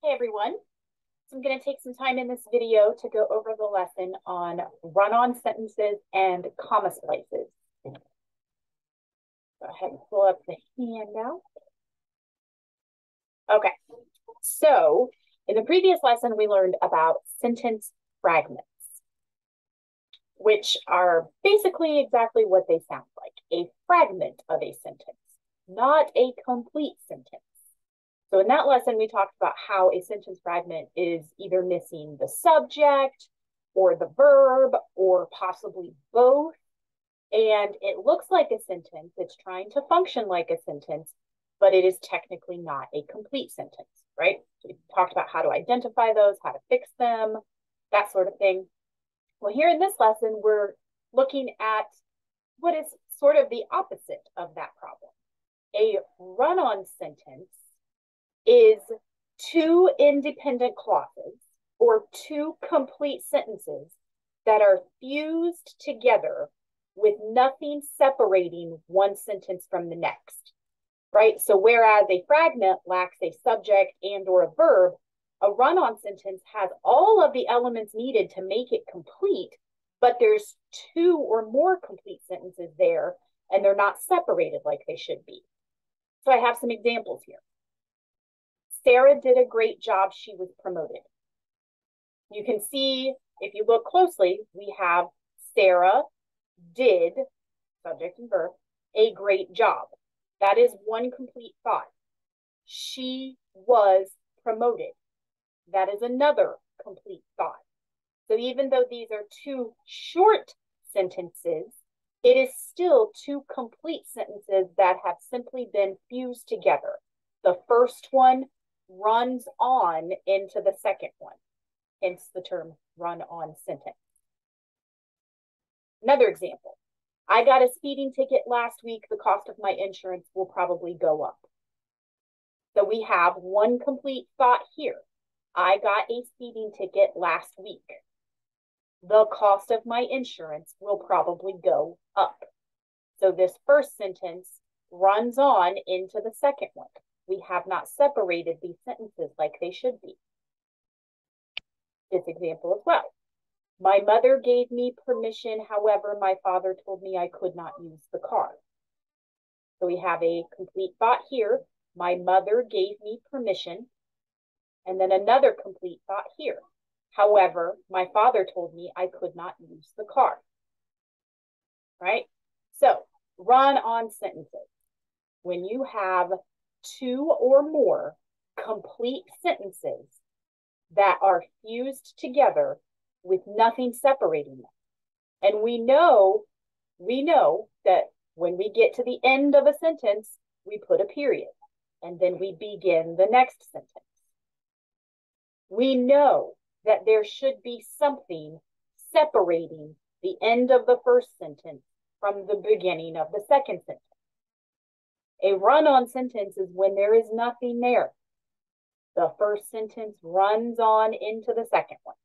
Hey everyone. So I'm going to take some time in this video to go over the lesson on run-on sentences and comma splices. Go ahead and pull up the handout. Okay, so in the previous lesson, we learned about sentence fragments, which are basically exactly what they sound like, a fragment of a sentence, not a complete sentence. So in that lesson, we talked about how a sentence fragment is either missing the subject or the verb or possibly both. And it looks like a sentence. It's trying to function like a sentence, but it is technically not a complete sentence, right? So we talked about how to identify those, how to fix them, that sort of thing. Well, here in this lesson, we're looking at what is sort of the opposite of that problem. A run-on sentence is two independent clauses or two complete sentences that are fused together with nothing separating one sentence from the next right? So whereas a fragment lacks a subject and or a verb a run-on sentence has all of the elements needed to make it complete but there's two or more complete sentences there and they're not separated like they should be. So i have some examples here Sarah did a great job. She was promoted. You can see, if you look closely, we have Sarah did, subject and verb, a great job. That is one complete thought. She was promoted. That is another complete thought. So even though these are two short sentences, it is still two complete sentences that have simply been fused together. The first one runs on into the second one, hence the term run on sentence. Another example, I got a speeding ticket last week. The cost of my insurance will probably go up. So we have one complete thought here. I got a speeding ticket last week. The cost of my insurance will probably go up. So this first sentence runs on into the second one we have not separated these sentences like they should be. This example as well. My mother gave me permission, however, my father told me I could not use the car. So we have a complete thought here. My mother gave me permission. And then another complete thought here. However, my father told me I could not use the car. Right? So run on sentences. When you have two or more complete sentences that are fused together with nothing separating them. And we know, we know that when we get to the end of a sentence, we put a period and then we begin the next sentence. We know that there should be something separating the end of the first sentence from the beginning of the second sentence. A run on sentence is when there is nothing there. The first sentence runs on into the second one.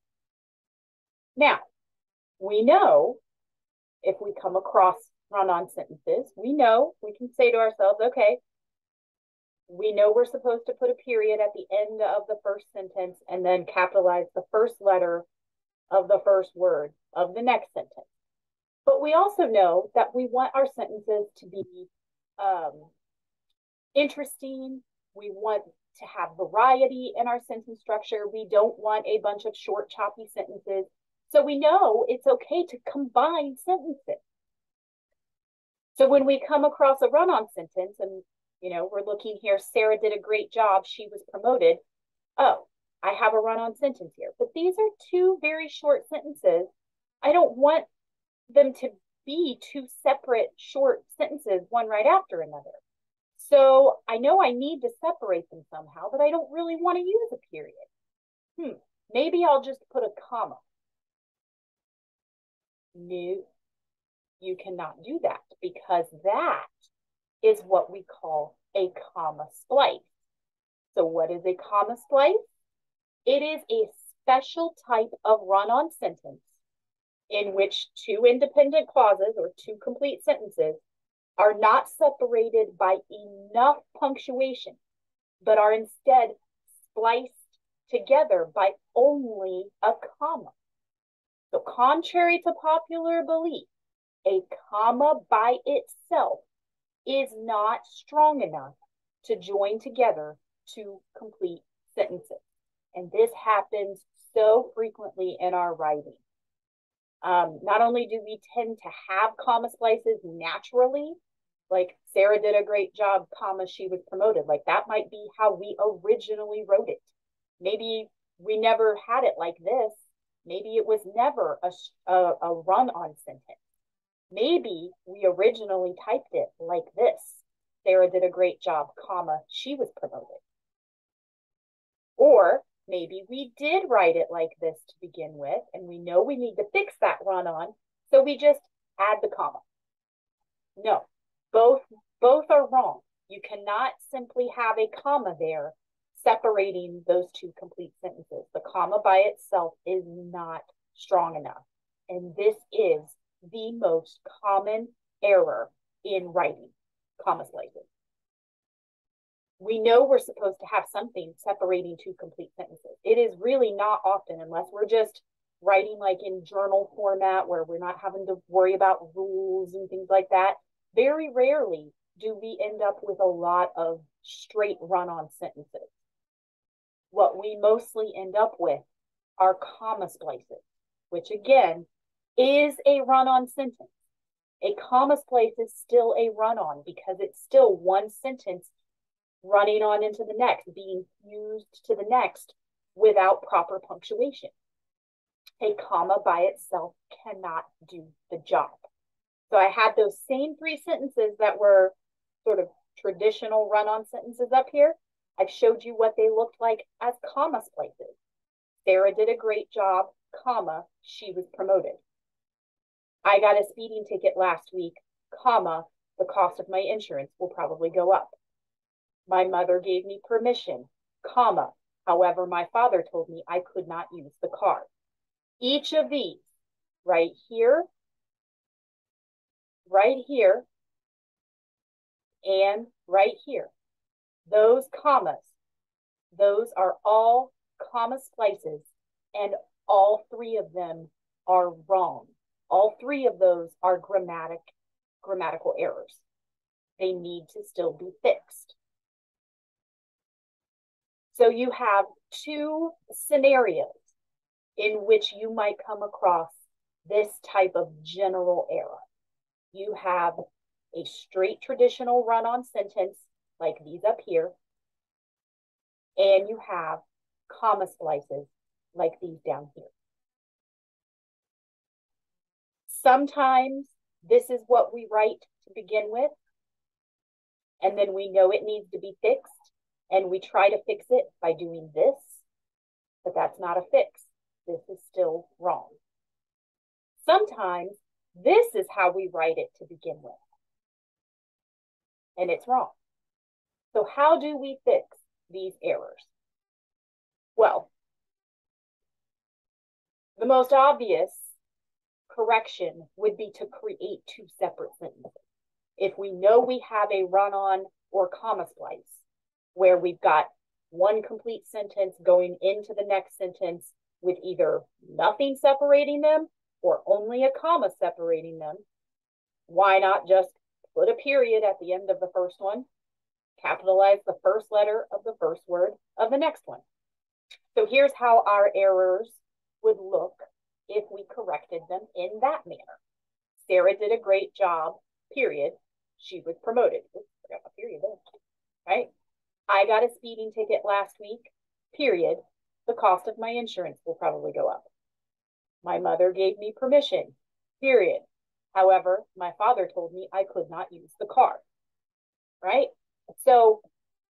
Now, we know if we come across run on sentences, we know we can say to ourselves, okay, we know we're supposed to put a period at the end of the first sentence and then capitalize the first letter of the first word of the next sentence. But we also know that we want our sentences to be um, interesting. We want to have variety in our sentence structure. We don't want a bunch of short, choppy sentences. So we know it's okay to combine sentences. So when we come across a run-on sentence and, you know, we're looking here, Sarah did a great job. She was promoted. Oh, I have a run-on sentence here. But these are two very short sentences. I don't want them to be two separate short sentences, one right after another. So I know I need to separate them somehow, but I don't really want to use a period. Hmm, maybe I'll just put a comma. No, you cannot do that because that is what we call a comma splice. So what is a comma splice? It is a special type of run-on sentence in which two independent clauses or two complete sentences are not separated by enough punctuation, but are instead spliced together by only a comma. So contrary to popular belief, a comma by itself is not strong enough to join together to complete sentences. And this happens so frequently in our writing. Um, not only do we tend to have comma splices naturally, like Sarah did a great job, comma, she was promoted. Like that might be how we originally wrote it. Maybe we never had it like this. Maybe it was never a, a, a run on sentence. Maybe we originally typed it like this. Sarah did a great job, comma, she was promoted. Or maybe we did write it like this to begin with, and we know we need to fix that run on, so we just add the comma. No, both, both are wrong. You cannot simply have a comma there separating those two complete sentences. The comma by itself is not strong enough. And this is the most common error in writing comma splices. We know we're supposed to have something separating two complete sentences. It is really not often, unless we're just writing like in journal format where we're not having to worry about rules and things like that. Very rarely do we end up with a lot of straight run on sentences. What we mostly end up with are comma splices, which again is a run on sentence. A comma splice is still a run on because it's still one sentence running on into the next, being fused to the next without proper punctuation. A comma by itself cannot do the job. So I had those same three sentences that were sort of traditional run on sentences up here. I've showed you what they looked like as comma splices. Sarah did a great job, comma, she was promoted. I got a speeding ticket last week, comma, the cost of my insurance will probably go up. My mother gave me permission, comma, however, my father told me I could not use the car. Each of these, right here, right here, and right here, those commas, those are all comma splices, and all three of them are wrong. All three of those are grammatic, grammatical errors. They need to still be fixed. So you have two scenarios in which you might come across this type of general error. You have a straight traditional run on sentence like these up here, and you have comma splices like these down here. Sometimes this is what we write to begin with, and then we know it needs to be fixed, and we try to fix it by doing this, but that's not a fix. This is still wrong. Sometimes this is how we write it to begin with, and it's wrong. So how do we fix these errors? Well, the most obvious correction would be to create two separate sentences. If we know we have a run-on or comma splice where we've got one complete sentence going into the next sentence with either nothing separating them or only a comma separating them, why not just put a period at the end of the first one, capitalize the first letter of the first word of the next one. So here's how our errors would look if we corrected them in that manner. Sarah did a great job, period. She was promoted. Oops, my period there, right? I got a speeding ticket last week, period. The cost of my insurance will probably go up. My mother gave me permission, period. However, my father told me I could not use the car, right? So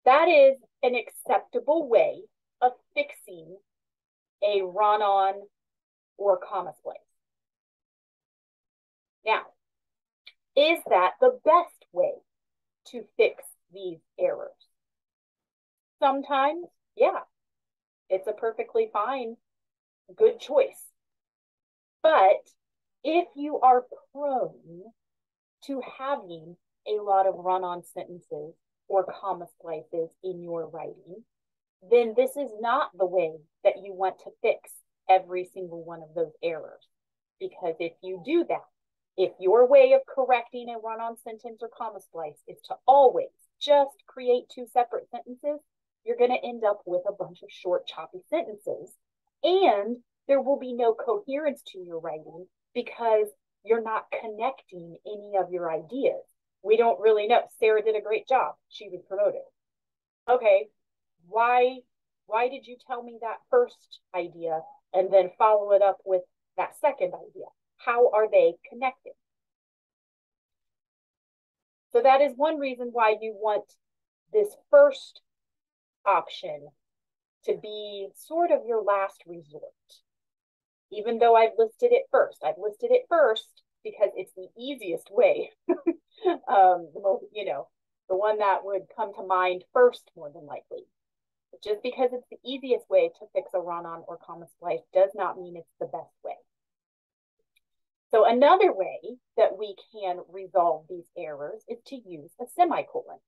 that is an acceptable way of fixing a run on or comma splice. Now, is that the best way to fix these errors? Sometimes, yeah, it's a perfectly fine, good choice. But if you are prone to having a lot of run on sentences or comma splices in your writing, then this is not the way that you want to fix every single one of those errors. Because if you do that, if your way of correcting a run-on sentence or comma splice is to always just create two separate sentences, you're going to end up with a bunch of short, choppy sentences. And there will be no coherence to your writing because you're not connecting any of your ideas. We don't really know. Sarah did a great job. She was promoted. Okay, why why did you tell me that first idea and then follow it up with that second idea? How are they connected? So that is one reason why you want this first option to be sort of your last resort. Even though I've listed it first, I've listed it first because it's the easiest way. um, the most, you know, the one that would come to mind first, more than likely. But just because it's the easiest way to fix a run-on or comma splice does not mean it's the best way. So another way that we can resolve these errors is to use a semicolon.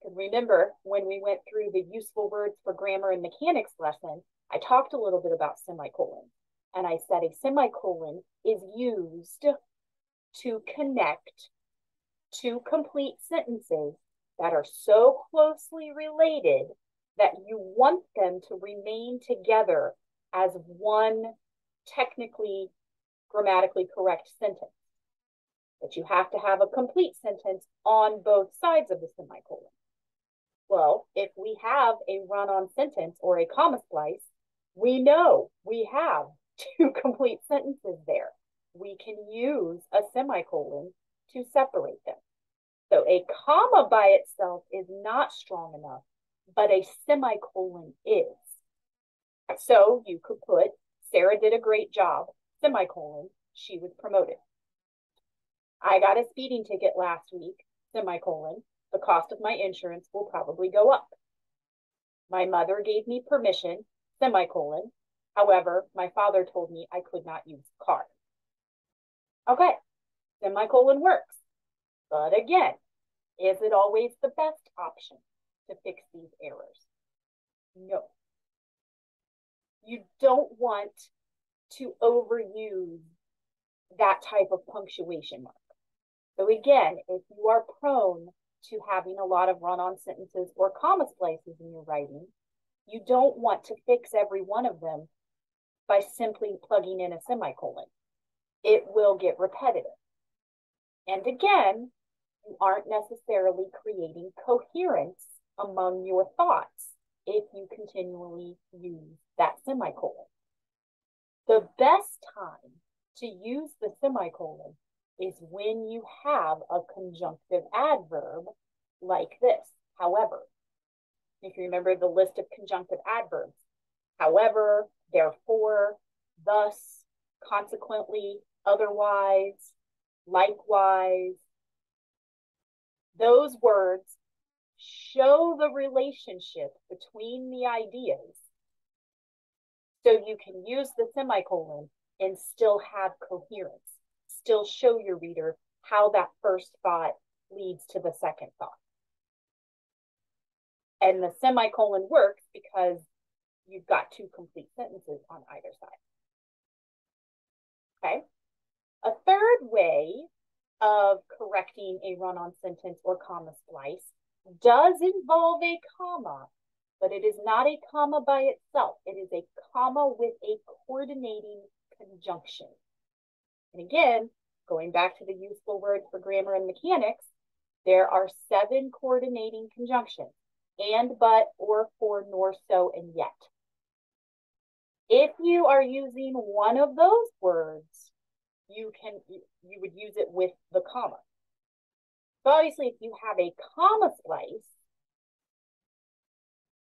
Because remember, when we went through the useful words for grammar and mechanics lesson, I talked a little bit about semicolon. And I said a semicolon is used to connect two complete sentences that are so closely related that you want them to remain together as one technically grammatically correct sentence. But you have to have a complete sentence on both sides of the semicolon. Well, if we have a run-on sentence or a comma splice, we know we have two complete sentences there. We can use a semicolon to separate them. So a comma by itself is not strong enough, but a semicolon is. So you could put, Sarah did a great job, semicolon, she was promoted. I got a speeding ticket last week, semicolon, the cost of my insurance will probably go up. My mother gave me permission, semicolon. However, my father told me I could not use the car. Okay, semicolon works. But again, is it always the best option to fix these errors? No. You don't want to overuse that type of punctuation mark. So again, if you are prone to having a lot of run-on sentences or comma splices in your writing, you don't want to fix every one of them by simply plugging in a semicolon. It will get repetitive. And again, you aren't necessarily creating coherence among your thoughts if you continually use that semicolon. The best time to use the semicolon is when you have a conjunctive adverb like this. However, if you remember the list of conjunctive adverbs, however, therefore, thus, consequently, otherwise, likewise, those words show the relationship between the ideas so you can use the semicolon and still have coherence still show your reader how that first thought leads to the second thought. And the semicolon works because you've got two complete sentences on either side. Okay. A third way of correcting a run-on sentence or comma splice does involve a comma, but it is not a comma by itself. It is a comma with a coordinating conjunction. And again, going back to the useful words for grammar and mechanics, there are seven coordinating conjunctions and, but, or, for, nor, so, and yet. If you are using one of those words, you can you would use it with the comma. So obviously, if you have a comma splice,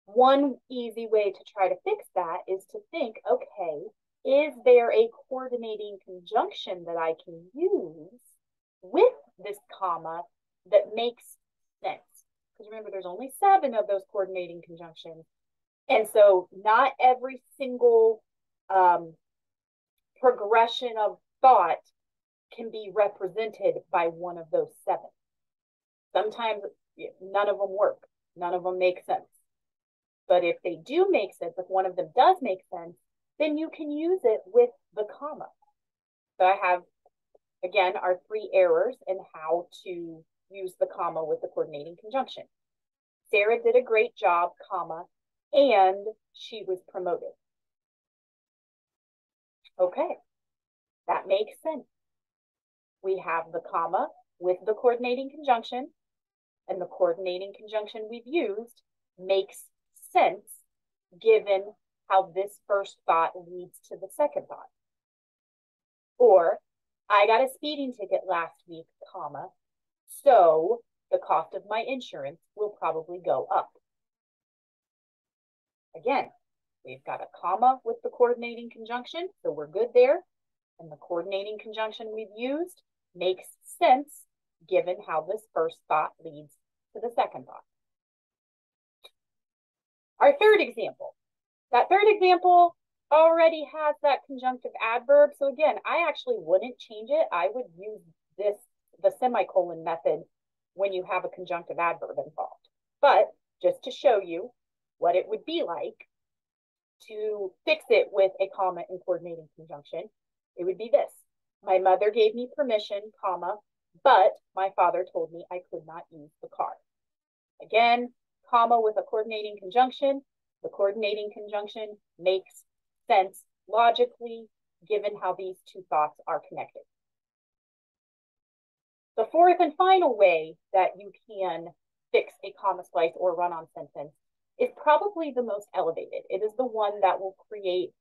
one easy way to try to fix that is to think, okay, is there a coordinating conjunction that I can use with this comma that makes sense? Because remember, there's only seven of those coordinating conjunctions. And so not every single um, progression of thought can be represented by one of those seven. Sometimes none of them work. None of them make sense. But if they do make sense, if one of them does make sense, then you can use it with the comma. So I have, again, our three errors in how to use the comma with the coordinating conjunction. Sarah did a great job, comma, and she was promoted. Okay, that makes sense. We have the comma with the coordinating conjunction, and the coordinating conjunction we've used makes sense given how this first thought leads to the second thought. Or, I got a speeding ticket last week, comma, so the cost of my insurance will probably go up. Again, we've got a comma with the coordinating conjunction, so we're good there. And the coordinating conjunction we've used makes sense given how this first thought leads to the second thought. Our third example. That third example already has that conjunctive adverb. So again, I actually wouldn't change it. I would use this, the semicolon method when you have a conjunctive adverb involved. But just to show you what it would be like to fix it with a comma and coordinating conjunction, it would be this. My mother gave me permission, comma, but my father told me I could not use the car. Again, comma with a coordinating conjunction. The coordinating conjunction makes sense logically given how these two thoughts are connected. The fourth and final way that you can fix a comma splice or run-on sentence is probably the most elevated. It is the one that will create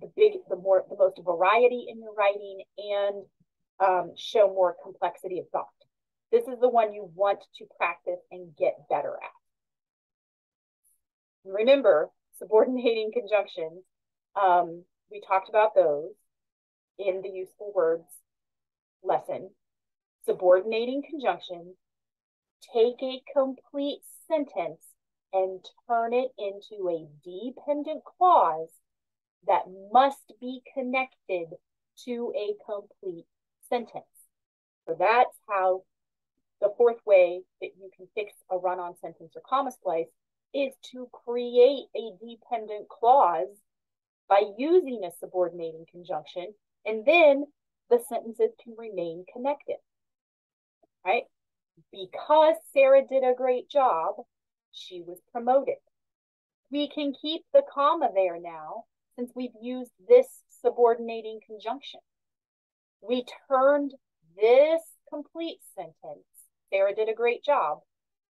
the big, the more, the most variety in your writing and um, show more complexity of thought. This is the one you want to practice and get better at. Remember, subordinating conjunctions, um, we talked about those in the useful words lesson. Subordinating conjunctions take a complete sentence and turn it into a dependent clause that must be connected to a complete sentence. So that's how the fourth way that you can fix a run-on sentence or comma splice is to create a dependent clause by using a subordinating conjunction, and then the sentences can remain connected, right? Because Sarah did a great job, she was promoted. We can keep the comma there now since we've used this subordinating conjunction. We turned this complete sentence, Sarah did a great job,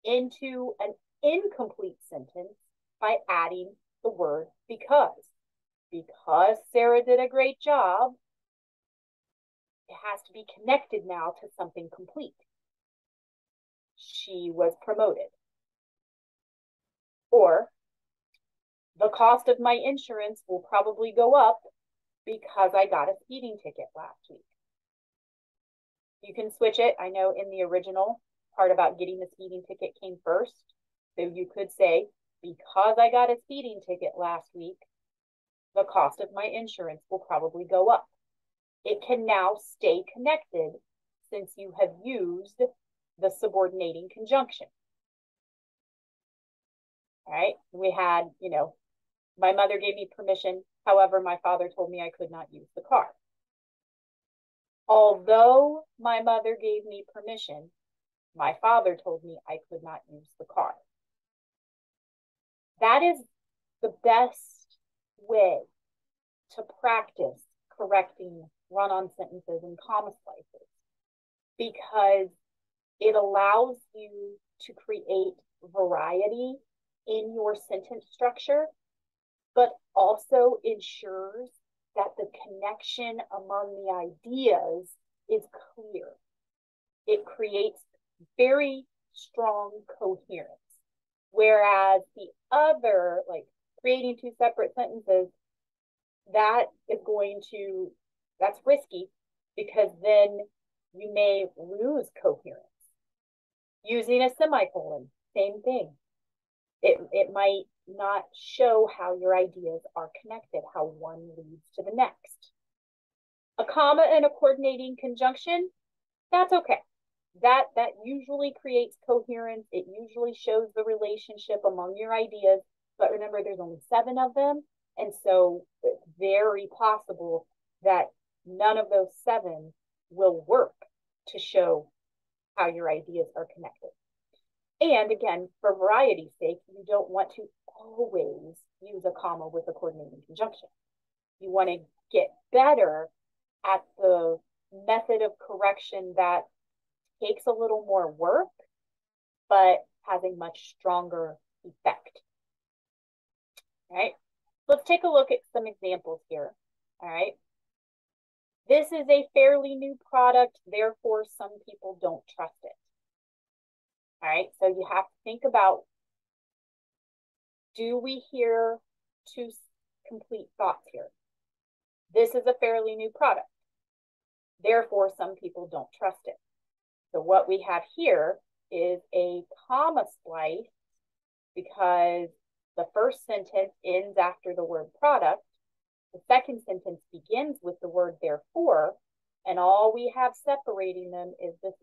into an incomplete sentence by adding the word because. Because Sarah did a great job, it has to be connected now to something complete. She was promoted. Or the cost of my insurance will probably go up because I got a speeding ticket last week. You can switch it. I know in the original part about getting the speeding ticket came first. So you could say, because I got a speeding ticket last week, the cost of my insurance will probably go up. It can now stay connected since you have used the subordinating conjunction. All right, we had, you know, my mother gave me permission. However, my father told me I could not use the car. Although my mother gave me permission, my father told me I could not use the car. That is the best way to practice correcting run on sentences and comma splices because it allows you to create variety in your sentence structure, but also ensures that the connection among the ideas is clear. It creates very strong coherence. Whereas the other, like creating two separate sentences, that is going to, that's risky because then you may lose coherence. Using a semicolon, same thing. It, it might not show how your ideas are connected, how one leads to the next. A comma and a coordinating conjunction, that's okay. That, that usually creates coherence. It usually shows the relationship among your ideas. but remember there's only seven of them. And so it's very possible that none of those seven will work to show how your ideas are connected. And again, for variety's sake, you don't want to always use a comma with a coordinating conjunction. You want to get better at the method of correction that takes a little more work, but has a much stronger effect. All right, let's take a look at some examples here. All right, this is a fairly new product, therefore some people don't trust it. All right, so you have to think about, do we hear two complete thoughts here? This is a fairly new product. Therefore, some people don't trust it. So what we have here is a comma splice because the first sentence ends after the word product. The second sentence begins with the word therefore, and all we have separating them is this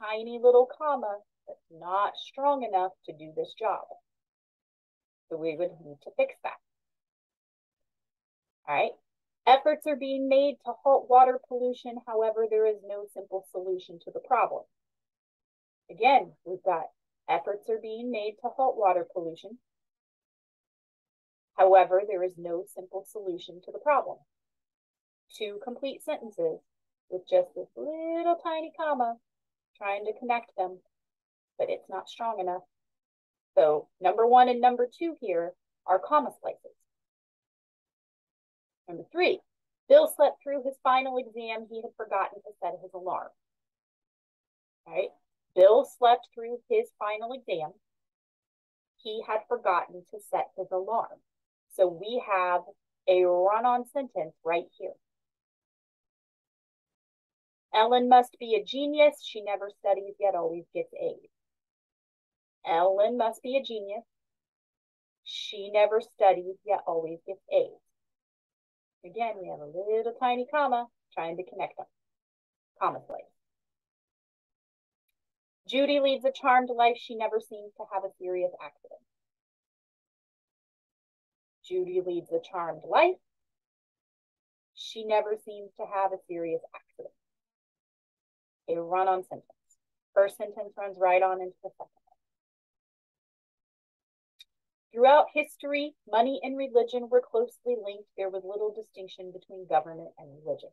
tiny little comma that's not strong enough to do this job. So we would need to fix that. All right. Efforts are being made to halt water pollution. However, there is no simple solution to the problem. Again, we've got efforts are being made to halt water pollution. However, there is no simple solution to the problem. Two complete sentences with just this little tiny comma trying to connect them, but it's not strong enough. So number one and number two here are comma splices. Number three, Bill slept through his final exam. He had forgotten to set his alarm. Right? Bill slept through his final exam. He had forgotten to set his alarm. So we have a run-on sentence right here. Ellen must be a genius. She never studies yet always gets A's. Ellen must be a genius. She never studies yet always gets A's. Again, we have a little tiny comma trying to connect them. Comma splice. Judy leads a charmed life. She never seems to have a serious accident. Judy leads a charmed life. She never seems to have a serious accident. A run-on sentence. First sentence runs right on into the second. Throughout history, money and religion were closely linked. There was little distinction between government and religion.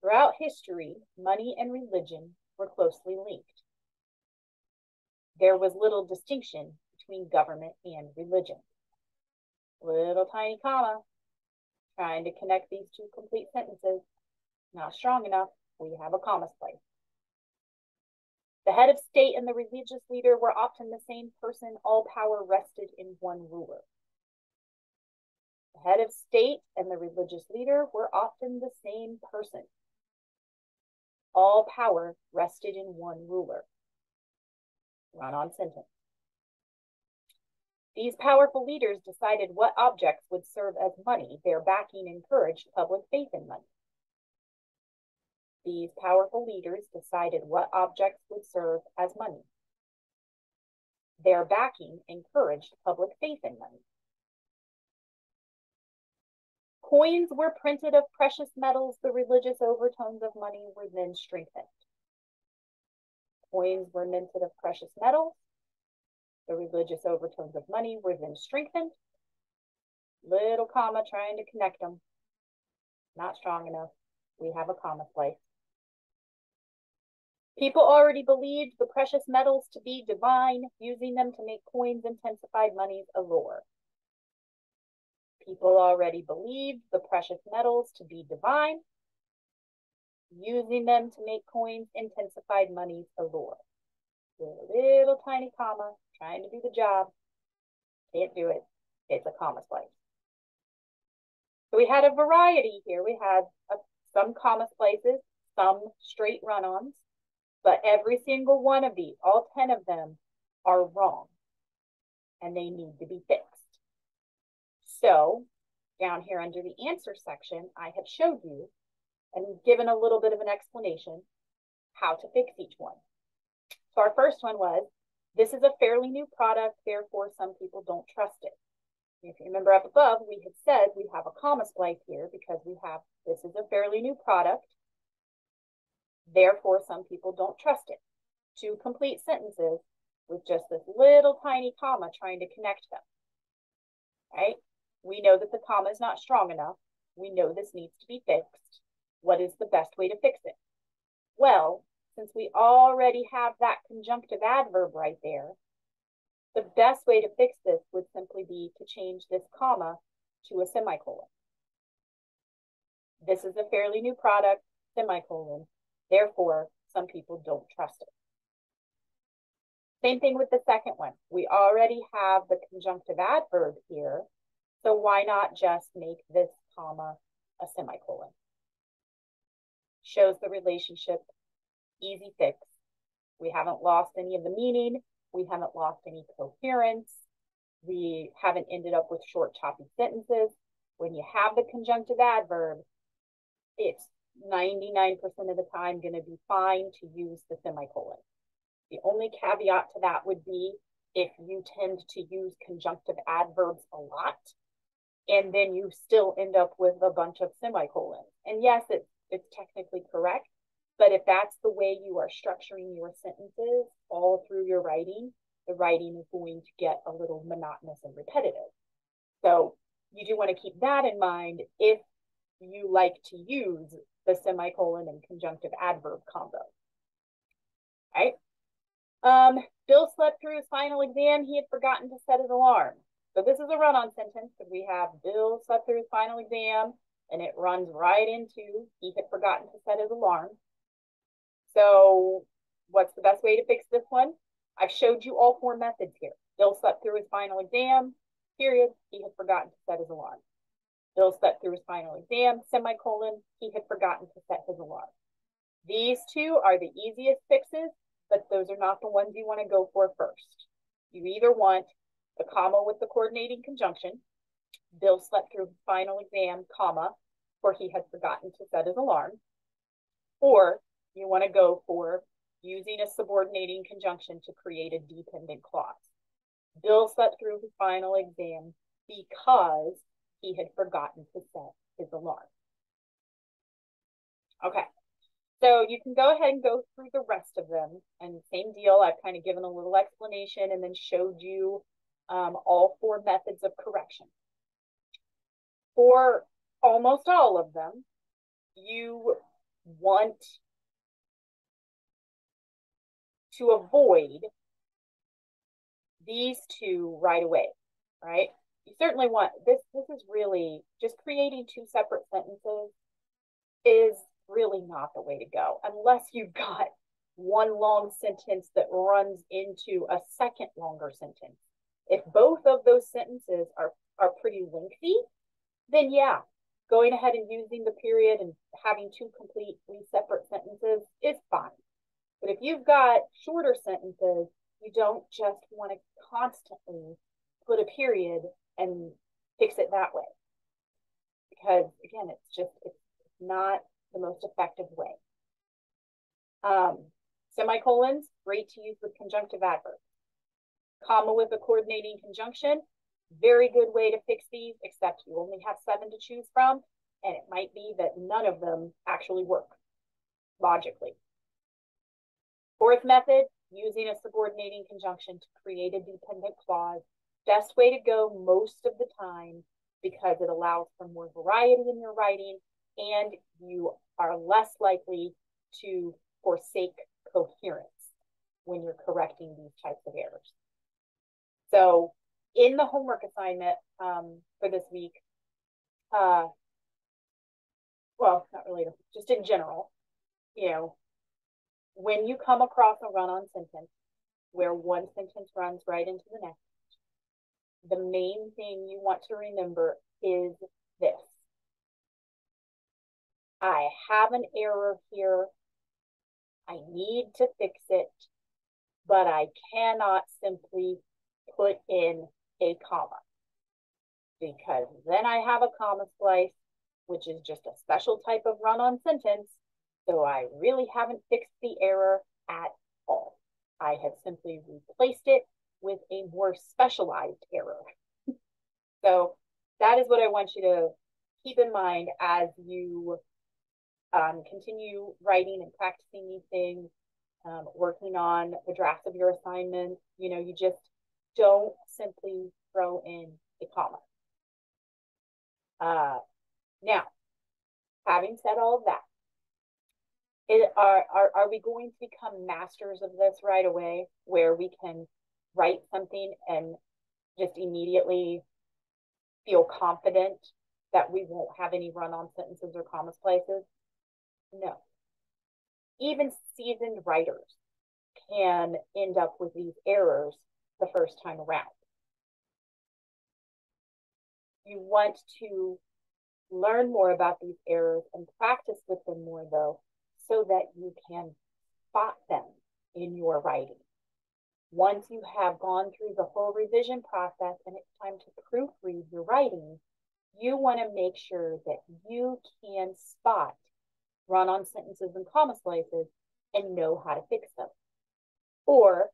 Throughout history, money and religion were closely linked. There was little distinction between government and religion. Little tiny comma, trying to connect these two complete sentences. Not strong enough, we have a comma splice. The head of state and the religious leader were often the same person. All power rested in one ruler. The head of state and the religious leader were often the same person. All power rested in one ruler. Run on sentence. These powerful leaders decided what objects would serve as money. Their backing encouraged public faith in money. These powerful leaders decided what objects would serve as money. Their backing encouraged public faith in money. Coins were printed of precious metals. The religious overtones of money were then strengthened. Coins were minted of precious metals. The religious overtones of money were then strengthened. Little comma trying to connect them. Not strong enough. We have a comma splice. People already believed the precious metals to be divine, using them to make coins intensified money's allure. People already believed the precious metals to be divine, using them to make coins intensified money's allure. With a little tiny comma, trying to do the job. Can't do it. It's a comma splice. So we had a variety here. We had a, some comma splices, some straight run-ons, but every single one of these, all 10 of them, are wrong and they need to be fixed. So down here under the answer section, I have showed you and given a little bit of an explanation how to fix each one. So our first one was This is a fairly new product, therefore some people don't trust it. If you remember up above, we had said we have a comma splice here because we have, this is a fairly new product. Therefore, some people don't trust it. Two complete sentences with just this little tiny comma trying to connect them. Right? We know that the comma is not strong enough. We know this needs to be fixed. What is the best way to fix it? Well, since we already have that conjunctive adverb right there, the best way to fix this would simply be to change this comma to a semicolon. This is a fairly new product, semicolon. Therefore, some people don't trust it. Same thing with the second one. We already have the conjunctive adverb here, so why not just make this comma a semicolon? Shows the relationship, easy fix. We haven't lost any of the meaning. We haven't lost any coherence. We haven't ended up with short, choppy sentences. When you have the conjunctive adverb, it's 99% of the time going to be fine to use the semicolon. The only caveat to that would be if you tend to use conjunctive adverbs a lot, and then you still end up with a bunch of semicolons. And yes, it, it's technically correct, but if that's the way you are structuring your sentences all through your writing, the writing is going to get a little monotonous and repetitive. So you do want to keep that in mind if you like to use the semicolon and conjunctive adverb combo. Right? Um, Bill slept through his final exam. He had forgotten to set his alarm. So this is a run-on sentence because we have Bill slept through his final exam and it runs right into he had forgotten to set his alarm. So what's the best way to fix this one? I've showed you all four methods here. Bill slept through his final exam, period. He had forgotten to set his alarm. Bill slept through his final exam, semicolon. He had forgotten to set his alarm. These two are the easiest fixes, but those are not the ones you want to go for first. You either want the comma with the coordinating conjunction. Bill slept through his final exam, comma, for he had forgotten to set his alarm. Or you want to go for using a subordinating conjunction to create a dependent clause. Bill slept through his final exam because he had forgotten to set his alarm. Okay, so you can go ahead and go through the rest of them. And same deal, I've kind of given a little explanation and then showed you um, all four methods of correction. For almost all of them, you want to avoid these two right away, right? You certainly want this. This is really just creating two separate sentences is really not the way to go unless you've got one long sentence that runs into a second longer sentence. If both of those sentences are, are pretty lengthy, then yeah, going ahead and using the period and having two completely separate sentences is fine. But if you've got shorter sentences, you don't just want to constantly put a period and fix it that way. Because again, it's just, it's not the most effective way. Um, semicolons, great to use with conjunctive adverbs. Comma with a coordinating conjunction, very good way to fix these, except you only have seven to choose from, and it might be that none of them actually work logically. Fourth method, using a subordinating conjunction to create a dependent clause. Best way to go most of the time because it allows for more variety in your writing and you are less likely to forsake coherence when you're correcting these types of errors. So in the homework assignment um, for this week, uh, well, not really, just in general, you know, when you come across a run-on sentence where one sentence runs right into the next, the main thing you want to remember is this. I have an error here. I need to fix it, but I cannot simply put in a comma because then I have a comma splice, which is just a special type of run-on sentence so I really haven't fixed the error at all. I have simply replaced it with a more specialized error. so that is what I want you to keep in mind as you um, continue writing and practicing these things, um, working on the drafts of your assignment. You know, you just don't simply throw in a comma. Uh, now, having said all of that, it, are, are, are we going to become masters of this right away where we can write something and just immediately feel confident that we won't have any run on sentences or comma splices? No. Even seasoned writers can end up with these errors the first time around. You want to learn more about these errors and practice with them more, though, so that you can spot them in your writing. Once you have gone through the whole revision process and it's time to proofread your writing, you want to make sure that you can spot run on sentences and comma splices and know how to fix them. Or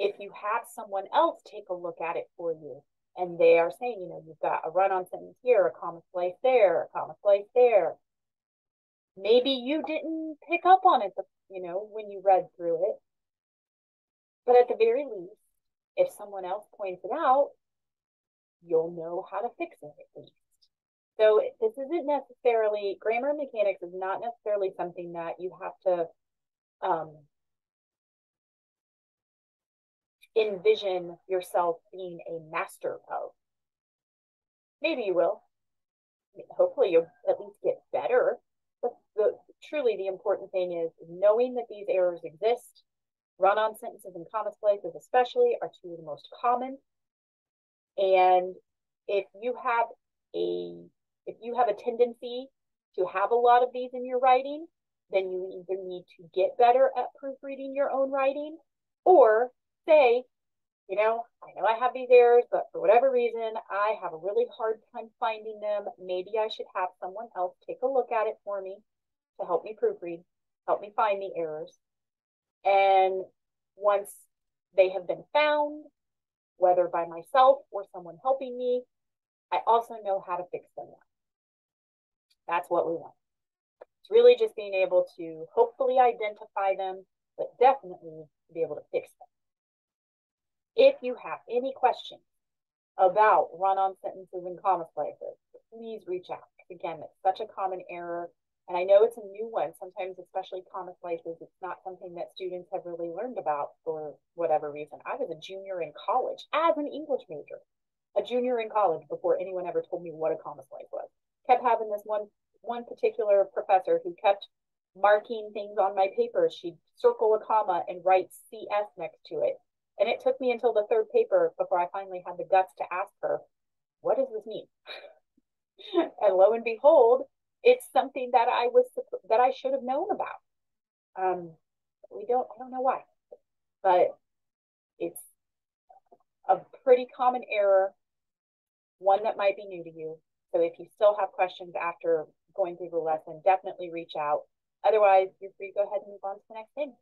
if you have someone else take a look at it for you and they are saying, you know, you've got a run on sentence here, a comma splice there, a comma splice there. Maybe you didn't pick up on it, you know, when you read through it. But at the very least, if someone else points it out, you'll know how to fix it at least. So this isn't necessarily, grammar mechanics is not necessarily something that you have to um, envision yourself being a master of. Maybe you will. Hopefully you'll at least get better. But the, truly the important thing is knowing that these errors exist. Run-on sentences and comma splices especially are two of the most common. And if you have a if you have a tendency to have a lot of these in your writing, then you either need to get better at proofreading your own writing or say, you know, I know I have these errors, but for whatever reason, I have a really hard time finding them. Maybe I should have someone else take a look at it for me to help me proofread, help me find the errors. And once they have been found, whether by myself or someone helping me, I also know how to fix them now. That's what we want. It's really just being able to hopefully identify them, but definitely be able to fix them. If you have any questions about run-on sentences and comma splices, please reach out. Again, it's such a common error. And I know it's a new one. Sometimes, especially comma splices, it's not something that students have really learned about for whatever reason. I was a junior in college as an English major, a junior in college before anyone ever told me what a comma splice was. Kept having this one one particular professor who kept marking things on my paper. She'd circle a comma and write CS next to it. And it took me until the third paper before I finally had the guts to ask her, what does this mean? and lo and behold, it's something that I was that I should have known about. Um, we don't I don't know why, but it's a pretty common error, one that might be new to you. So if you still have questions after going through the lesson, definitely reach out. Otherwise, you're free to go ahead and move on to the next thing.